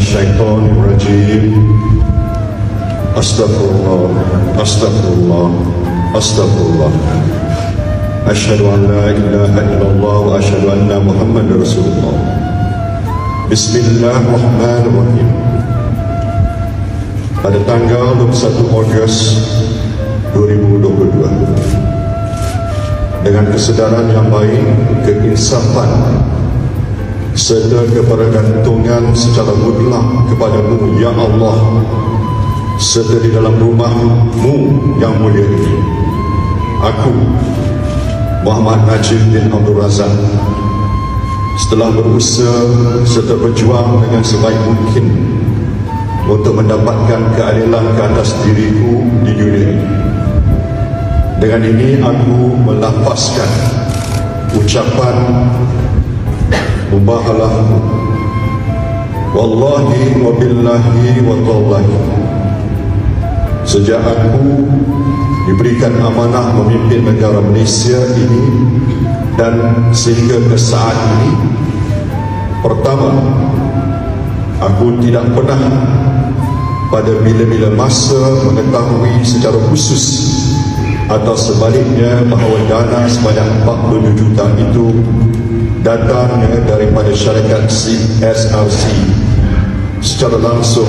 الشيطان الرجيم أستغفر الله أستغفر الله أستغفر الله أشهد أن لا إله إلا الله وأشهد أن محمد رسول الله بسم الله الرحمن الرحيم pada tanggal 21 Ogos 2022 dengan kesedaran yang baik, keinsafan serta kepergantungan secara mutlak kepadamu ya Allah serta di dalam rumahmu yang mulia ini aku Muhammad Najib bin Abdul Razak setelah berusaha serta berjuang dengan sebaik mungkin untuk mendapatkan keadilan ke atas diriku di dunia ini. Dengan ini aku melafazkan ucapan mubahalah Wallahi wa billahi wa tallahi Sejak aku diberikan amanah memimpin negara Malaysia ini dan sehingga ke saat ini Pertama, aku tidak pernah pada bila-bila masa mengetahui secara khusus atau sebaliknya bahawa dana sebanyak 40 juta itu datangnya daripada syarikat CSRC secara langsung